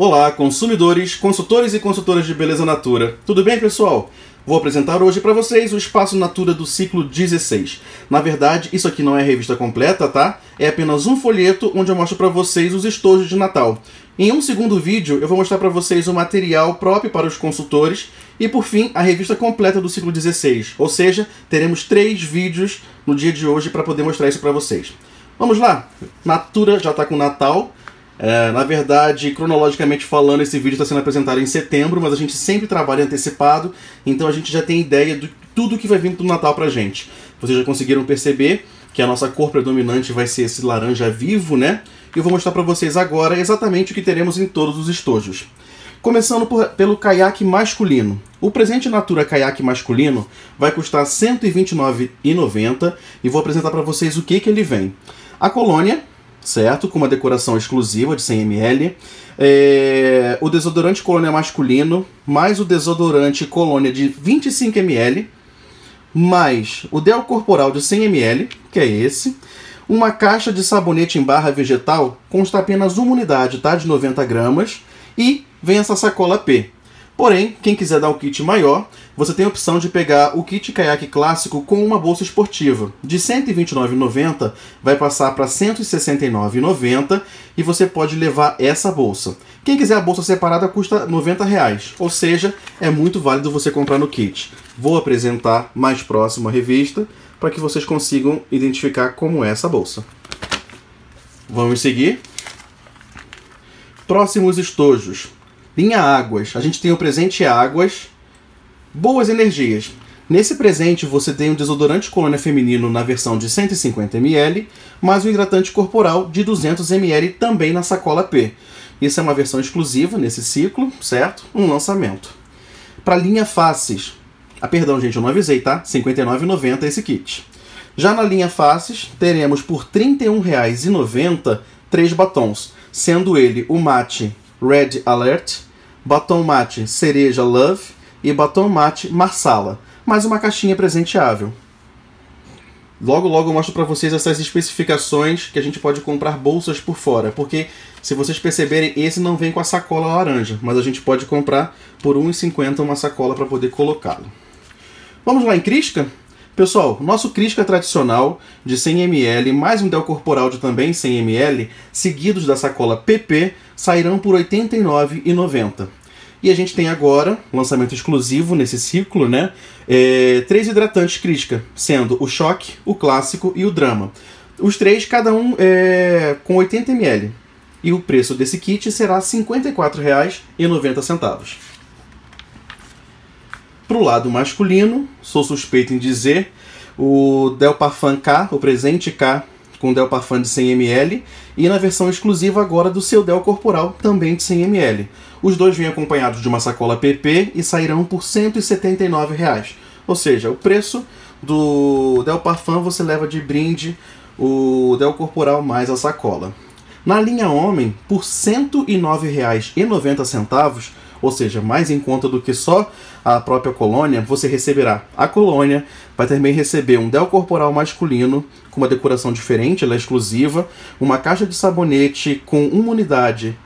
Olá, consumidores, consultores e consultoras de beleza Natura. Tudo bem, pessoal? Vou apresentar hoje para vocês o Espaço Natura do ciclo 16. Na verdade, isso aqui não é revista completa, tá? É apenas um folheto onde eu mostro para vocês os estojos de Natal. Em um segundo vídeo, eu vou mostrar para vocês o material próprio para os consultores e, por fim, a revista completa do ciclo 16. Ou seja, teremos três vídeos no dia de hoje para poder mostrar isso para vocês. Vamos lá? Natura já está com Natal. É, na verdade, cronologicamente falando, esse vídeo está sendo apresentado em setembro, mas a gente sempre trabalha antecipado, então a gente já tem ideia de tudo que vai vir do Natal pra gente. Vocês já conseguiram perceber que a nossa cor predominante vai ser esse laranja vivo, né? E eu vou mostrar para vocês agora exatamente o que teremos em todos os estojos. Começando por, pelo caiaque masculino. O presente Natura caiaque masculino vai custar R$ 129,90 e vou apresentar para vocês o que, que ele vem. A colônia, certo? Com uma decoração exclusiva de 100ml. É, o desodorante colônia masculino, mais o desodorante colônia de 25ml, mais o Del Corporal de 100ml, que é esse. Uma caixa de sabonete em barra vegetal consta apenas uma unidade, tá? De 90 gramas. E vem essa sacola P. Porém, quem quiser dar um kit maior, você tem a opção de pegar o kit caiaque clássico com uma bolsa esportiva. De R$ 129,90 vai passar para R$ 169,90 e você pode levar essa bolsa. Quem quiser a bolsa separada custa 90 reais, ou seja, é muito válido você comprar no kit. Vou apresentar mais próximo a revista para que vocês consigam identificar como é essa bolsa. Vamos seguir. Próximos estojos. Linha Águas. A gente tem o presente Águas. Boas energias. Nesse presente você tem um desodorante colônia feminino na versão de 150ml, mais um hidratante corporal de 200ml também na sacola P. Isso é uma versão exclusiva nesse ciclo, certo? Um lançamento. Para linha Faces. Ah, perdão, gente, eu não avisei, tá? R$ 59,90 esse kit. Já na linha Faces, teremos por R$ 31,90 três batons, sendo ele o mate Red Alert, batom mate cereja Love e batom mate Marsala, mais uma caixinha presenteável. Logo, logo eu mostro para vocês essas especificações que a gente pode comprar bolsas por fora, porque se vocês perceberem, esse não vem com a sacola laranja, mas a gente pode comprar por R$ 1,50 uma sacola para poder colocá-lo. Vamos lá em Crisca? Pessoal, nosso Crisca tradicional de 100ml mais um Del Corporal de também 100ml, seguidos da sacola PP, sairão por R$ 89,90. E a gente tem agora, lançamento exclusivo nesse ciclo, né? É, três hidratantes Crisca, sendo o Choque, o Clássico e o Drama. Os três, cada um é, com 80ml. E o preço desse kit será R$ 54,90. Para o lado masculino, sou suspeito em dizer, o Del Parfum K, o presente K, com Del Parfum de 100ml, e na versão exclusiva agora do seu Del Corporal, também de 100ml. Os dois vêm acompanhados de uma sacola PP e sairão por 179 reais. Ou seja, o preço do Del Parfum você leva de brinde o Del Corporal mais a sacola. Na linha Homem, por R$ 109,90, ou seja, mais em conta do que só a própria colônia, você receberá a colônia, vai também receber um Del Corporal masculino com uma decoração diferente, ela é exclusiva, uma caixa de sabonete com uma unidade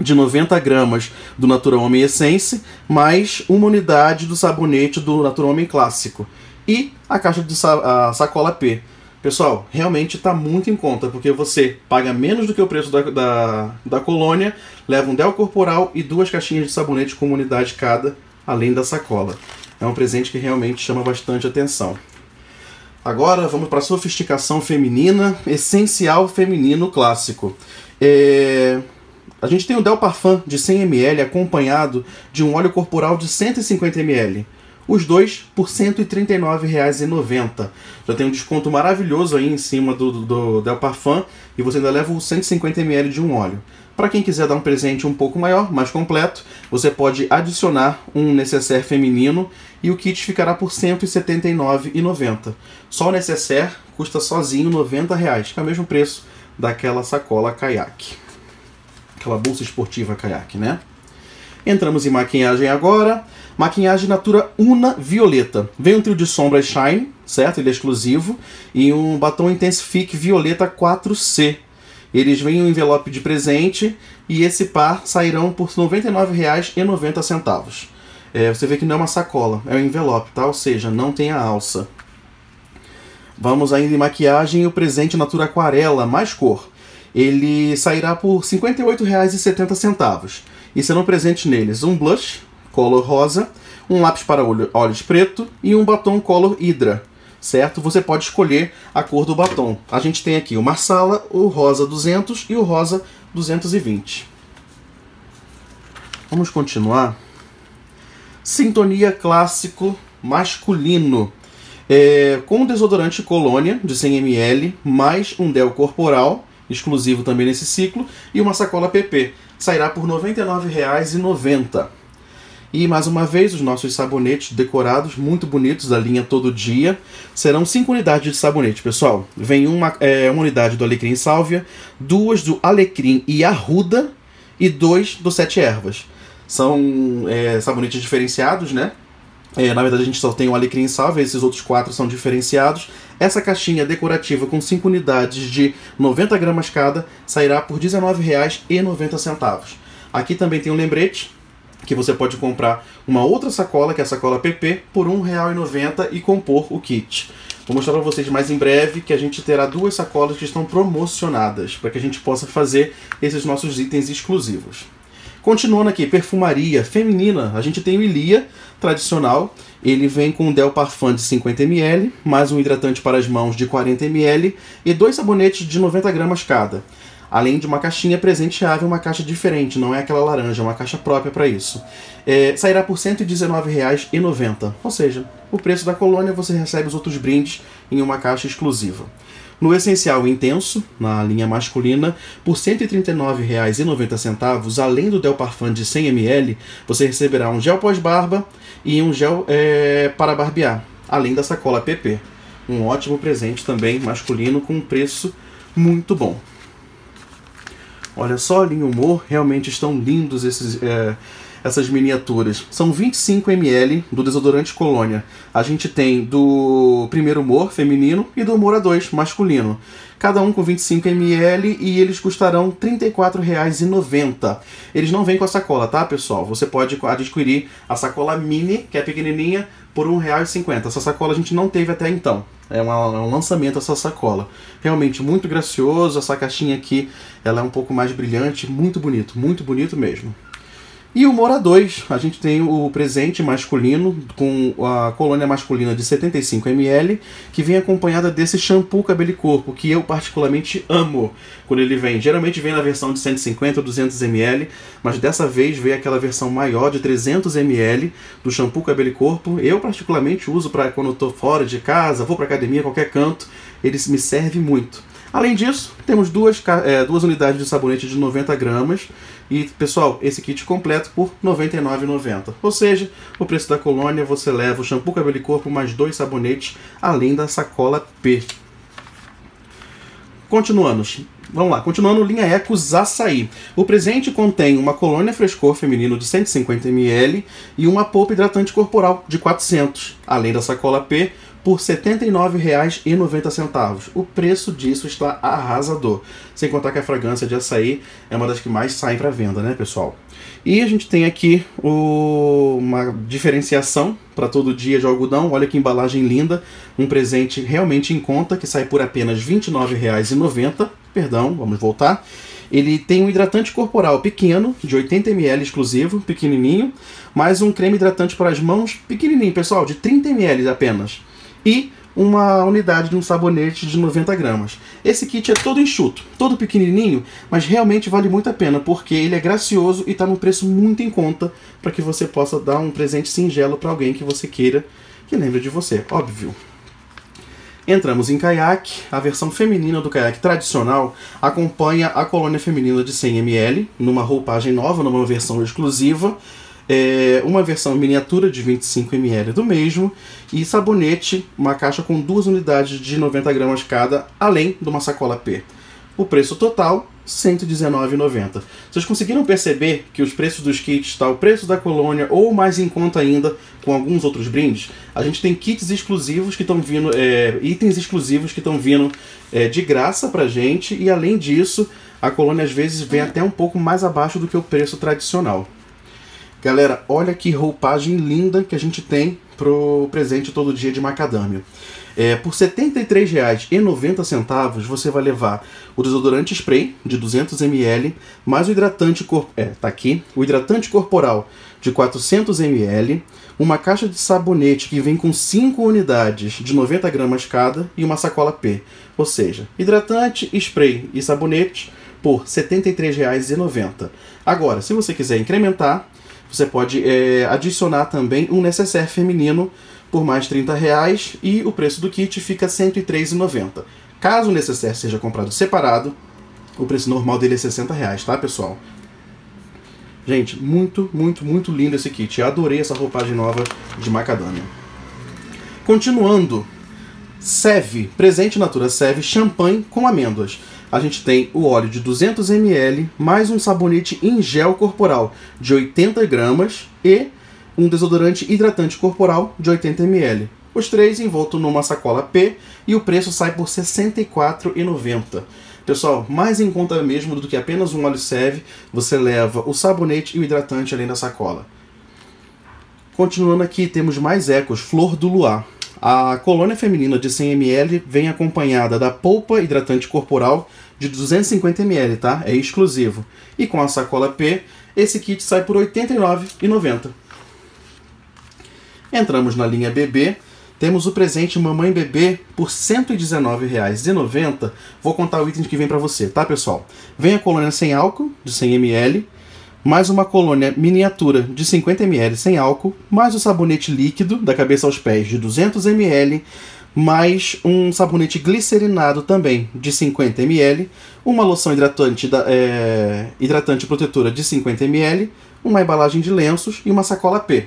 de 90 gramas do Natura Homem Essence, mais uma unidade do sabonete do Natura Homem Clássico. E a caixa de sa a sacola P. Pessoal, realmente está muito em conta, porque você paga menos do que o preço da, da, da colônia, leva um Del Corporal e duas caixinhas de sabonete com unidade cada, além da sacola. É um presente que realmente chama bastante atenção. Agora vamos para a sofisticação feminina, essencial feminino clássico. É... A gente tem o Del Parfum de 100ml acompanhado de um óleo corporal de 150ml os dois por R$ 139,90. Já tem um desconto maravilhoso aí em cima do, do, do Del Parfum e você ainda leva os 150ml de um óleo. Para quem quiser dar um presente um pouco maior, mais completo, você pode adicionar um necessaire feminino e o kit ficará por R$ 179,90. Só o necessaire custa sozinho 90 reais, que é o mesmo preço daquela sacola caiaque. Aquela bolsa esportiva caiaque, né? Entramos em maquiagem agora. Maquiagem Natura Una Violeta. Vem um trio de sombras Shine, certo? Ele é exclusivo. E um batom Intensifique Violeta 4C. Eles vêm em um envelope de presente e esse par sairão por R$ 99,90. É, você vê que não é uma sacola, é um envelope, tá? Ou seja, não tem a alça. Vamos ainda em maquiagem o presente Natura Aquarela, mais cor. Ele sairá por R$ 58,70. E serão presentes neles um blush, color rosa, um lápis para olhos preto e um batom color hidra certo? Você pode escolher a cor do batom. A gente tem aqui o Marsala, o rosa 200 e o rosa 220. Vamos continuar. Sintonia clássico masculino. É, com desodorante colônia de 100ml, mais um Del corporal, exclusivo também nesse ciclo, e uma sacola PP. Sairá por R$ 99,90. E mais uma vez, os nossos sabonetes decorados, muito bonitos, da linha Todo Dia. Serão cinco unidades de sabonete, pessoal. Vem uma, é, uma unidade do Alecrim Sálvia, duas do Alecrim e Arruda e dois do Sete Ervas. São é, sabonetes diferenciados, né? É, na verdade, a gente só tem o Alecrim Sálvia, esses outros quatro são diferenciados. Essa caixinha decorativa com 5 unidades de 90 gramas cada sairá por R$19,90. Aqui também tem um lembrete que você pode comprar uma outra sacola, que é a sacola PP, por R$ 1,90 e compor o kit. Vou mostrar para vocês mais em breve que a gente terá duas sacolas que estão promocionadas, para que a gente possa fazer esses nossos itens exclusivos. Continuando aqui, perfumaria feminina, a gente tem o Ilia tradicional, ele vem com um Del Parfum de 50ml, mais um hidratante para as mãos de 40ml e dois sabonetes de 90 gramas cada além de uma caixinha presenteável, uma caixa diferente, não é aquela laranja, é uma caixa própria para isso. É, sairá por R$ 119,90, ou seja, o preço da colônia você recebe os outros brindes em uma caixa exclusiva. No essencial intenso, na linha masculina, por R$ 139,90, além do Del Parfum de 100ml, você receberá um gel pós-barba e um gel é, para barbear, além da sacola PP. Um ótimo presente também masculino com um preço muito bom. Olha só, Linha Humor, realmente estão lindos esses, é, essas miniaturas. São 25 ml do desodorante Colônia. A gente tem do primeiro humor feminino e do humor A2 masculino. Cada um com 25 ml e eles custarão R$ 34,90. Eles não vêm com a sacola, tá, pessoal? Você pode adquirir a sacola mini, que é pequenininha, por R$ 1,50. Essa sacola a gente não teve até então. É, é, um lançamento essa sacola. Realmente muito gracioso. Essa caixinha aqui ela é um pouco mais brilhante. Muito bonito, muito bonito mesmo. E o Mora 2, a gente tem o presente masculino com a colônia masculina de 75ml, que vem acompanhada desse shampoo cabelo e corpo, que eu particularmente amo quando ele vem. Geralmente vem na versão de 150 ou 200ml, mas dessa vez veio aquela versão maior de 300ml do shampoo cabelo e corpo. Eu particularmente uso para quando eu tô fora de casa, vou para academia, qualquer canto, ele me serve muito. Além disso, temos duas, é, duas unidades de sabonete de 90 gramas. E, pessoal, esse kit completo por R$ 99,90. Ou seja, o preço da colônia você leva o shampoo, cabelo e corpo mais dois sabonetes, além da sacola P. Continuando. Vamos lá, continuando, linha Ecos Açaí. O presente contém uma colônia frescor feminino de 150ml e uma polpa hidratante corporal de 400, além da sacola P, por R$ 79,90. O preço disso está arrasador. Sem contar que a fragrância de açaí é uma das que mais saem para venda, né, pessoal? E a gente tem aqui o... uma diferenciação para todo dia de algodão. Olha que embalagem linda. Um presente realmente em conta que sai por apenas R$ 29,90. Perdão, vamos voltar. Ele tem um hidratante corporal pequeno, de 80ml exclusivo, pequenininho, mais um creme hidratante para as mãos, pequenininho, pessoal, de 30ml apenas e uma unidade de um sabonete de 90 gramas. Esse kit é todo enxuto, todo pequenininho, mas realmente vale muito a pena porque ele é gracioso e está num preço muito em conta para que você possa dar um presente singelo para alguém que você queira que lembre de você, óbvio. Entramos em caiaque. A versão feminina do caiaque tradicional acompanha a colônia feminina de 100 ml, numa roupagem nova, numa versão exclusiva é, uma versão miniatura de 25ml do mesmo e sabonete, uma caixa com duas unidades de 90 gramas cada, além de uma sacola P. O preço total 119,90. Vocês conseguiram perceber que os preços dos kits está o preço da colônia ou mais em conta ainda com alguns outros brindes? A gente tem kits exclusivos que estão vindo, é, itens exclusivos que estão vindo é, de graça pra gente e além disso a colônia às vezes vem até um pouco mais abaixo do que o preço tradicional. Galera, olha que roupagem linda que a gente tem pro presente todo dia de macadâmia. É, por R$ 73,90 você vai levar o desodorante spray de 200ml, mais o hidratante corporal, é, tá aqui, o hidratante corporal de 400ml, uma caixa de sabonete que vem com 5 unidades de 90 gramas cada e uma sacola P. Ou seja, hidratante, spray e sabonete por R$ 73,90. Agora, se você quiser incrementar, você pode é, adicionar também um necessaire feminino por mais 30 reais e o preço do kit fica R$ 103,90. Caso o necessaire seja comprado separado, o preço normal dele é 60 reais, tá pessoal? Gente, muito, muito, muito lindo esse kit. Eu adorei essa roupagem nova de macadâmia. Continuando, Seve, presente Natura Seve, champanhe com amêndoas. A gente tem o óleo de 200 ml, mais um sabonete em gel corporal de 80 gramas e um desodorante hidratante corporal de 80 ml. Os três envoltos numa sacola P e o preço sai por R$ 64,90. Pessoal, mais em conta mesmo do que apenas um óleo serve, você leva o sabonete e o hidratante além da sacola. Continuando aqui, temos mais ecos, Flor do Luar. A colônia feminina de 100ml vem acompanhada da polpa hidratante corporal de 250ml, tá? É exclusivo. E com a sacola P, esse kit sai por R$ 89,90. Entramos na linha BB, temos o presente Mamãe Bebê por R$ 119,90. Vou contar o item que vem para você, tá pessoal? Vem a colônia sem álcool, de 100ml, mais uma colônia miniatura de 50ml sem álcool, mais o sabonete líquido, da cabeça aos pés, de 200ml, mais um sabonete glicerinado também, de 50ml, uma loção hidratante, da, é, hidratante protetora de 50ml, uma embalagem de lenços e uma sacola P.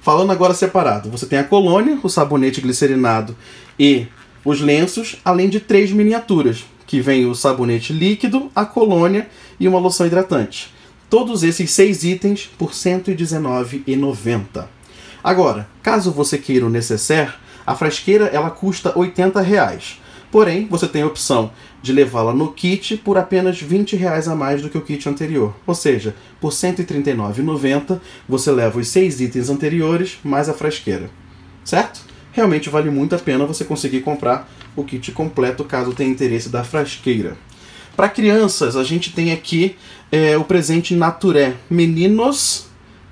Falando agora separado, você tem a colônia, o sabonete glicerinado e os lenços, além de três miniaturas, que vem o sabonete líquido, a colônia e uma loção hidratante. Todos esses seis itens por R$ 119,90. Agora, caso você queira o necessaire, a frasqueira ela custa 80 reais. Porém, você tem a opção de levá-la no kit por apenas 20 reais a mais do que o kit anterior. Ou seja, por R$ 139,90 você leva os seis itens anteriores mais a frasqueira. Certo? Realmente vale muito a pena você conseguir comprar o kit completo caso tenha interesse da frasqueira. Para crianças, a gente tem aqui é, o presente Naturé. Meninos,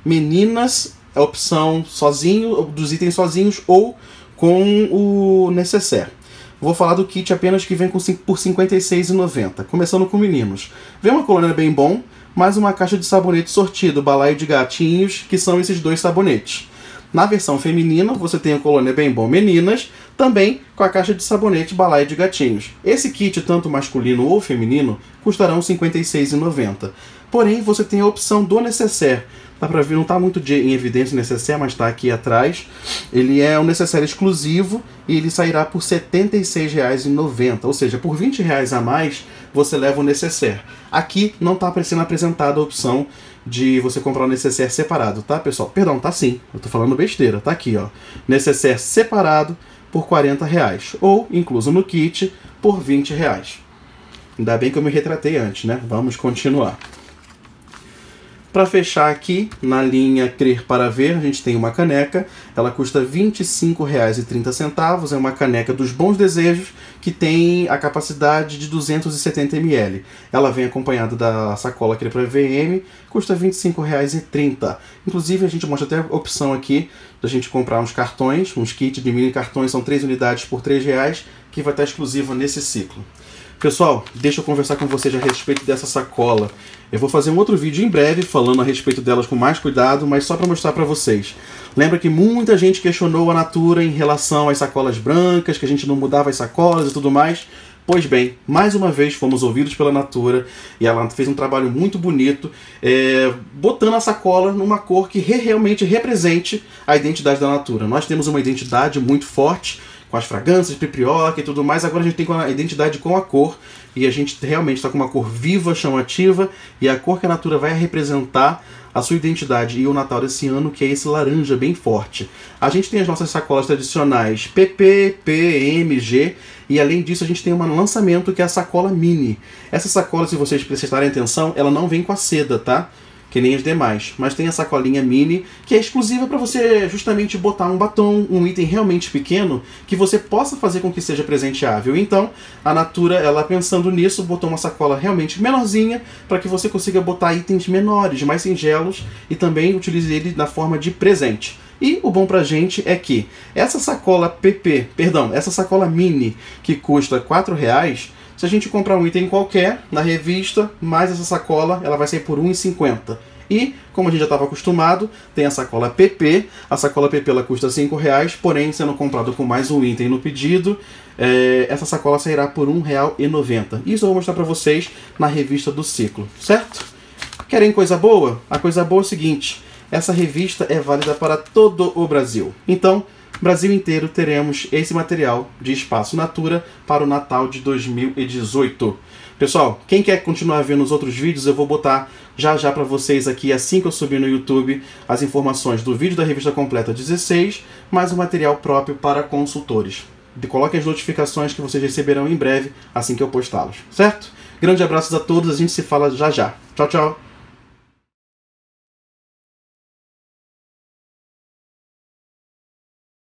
meninas, a opção sozinho, dos itens sozinhos ou com o necessaire. Vou falar do kit apenas que vem com, por R$ 56,90. Começando com meninos. Vem uma colônia bem bom, mais uma caixa de sabonete sortido, balaio de gatinhos, que são esses dois sabonetes. Na versão feminina, você tem a colônia Bem Bom Meninas, também com a caixa de sabonete balaio de gatinhos. Esse kit, tanto masculino ou feminino, custarão R$ 56,90. Porém, você tem a opção do necessaire, Dá pra ver, não tá muito de, em evidência o necessaire, mas tá aqui atrás. Ele é um necessaire exclusivo e ele sairá por R$ 76,90. Ou seja, por 20 reais a mais, você leva o necessaire. Aqui não tá sendo apresentada a opção de você comprar o necessaire separado, tá, pessoal? Perdão, tá sim. Eu tô falando besteira. Tá aqui, ó. Necessaire separado por 40 reais. Ou, incluso no kit, por 20 reais. Ainda bem que eu me retratei antes, né? Vamos continuar. Para fechar aqui, na linha Crer para Ver, a gente tem uma caneca. Ela custa R$ 25,30. É uma caneca dos bons desejos que tem a capacidade de 270 ml. Ela vem acompanhada da sacola Crer para VM, custa R$ 25,30. Inclusive, a gente mostra até a opção aqui da gente comprar uns cartões, uns kits de mini cartões, são 3 unidades por R$ reais, que vai estar exclusivo nesse ciclo. Pessoal, deixa eu conversar com vocês a respeito dessa sacola. Eu vou fazer um outro vídeo em breve falando a respeito delas com mais cuidado, mas só para mostrar para vocês. Lembra que muita gente questionou a Natura em relação às sacolas brancas, que a gente não mudava as sacolas e tudo mais. Pois bem, mais uma vez fomos ouvidos pela Natura e ela fez um trabalho muito bonito, é, botando a sacola numa cor que re realmente represente a identidade da Natura. Nós temos uma identidade muito forte, com as fragrâncias, piprioca e tudo mais. Agora a gente tem a identidade com a cor e a gente realmente está com uma cor viva, chamativa e a cor que a Natura vai representar a sua identidade e o Natal desse ano, que é esse laranja bem forte. A gente tem as nossas sacolas tradicionais PP, PMG e além disso a gente tem um lançamento que é a sacola mini. Essa sacola, se vocês prestarem atenção, ela não vem com a seda, tá? Que nem as demais, mas tem a sacolinha mini que é exclusiva para você justamente botar um batom, um item realmente pequeno que você possa fazer com que seja presenteável. Então, a Natura, ela pensando nisso, botou uma sacola realmente menorzinha para que você consiga botar itens menores, mais singelos e também utilize ele na forma de presente. E o bom pra gente é que essa sacola PP, perdão, essa sacola mini que custa R$ reais se a gente comprar um item qualquer na revista, mais essa sacola, ela vai sair por R$1,50. E, como a gente já estava acostumado, tem a sacola PP. A sacola PP ela custa R$ reais, porém, sendo comprado com mais um item no pedido, é, essa sacola sairá por R$ 1,90. Isso eu vou mostrar para vocês na revista do ciclo, certo? Querem coisa boa? A coisa boa é o seguinte: essa revista é válida para todo o Brasil. Então, Brasil inteiro teremos esse material de Espaço Natura para o Natal de 2018. Pessoal, quem quer continuar vendo os outros vídeos, eu vou botar já já para vocês aqui, assim que eu subir no YouTube, as informações do vídeo da revista completa 16, mais o material próprio para consultores. Coloquem as notificações que vocês receberão em breve, assim que eu postá-los, certo? Grande abraços a todos, a gente se fala já já. Tchau, tchau!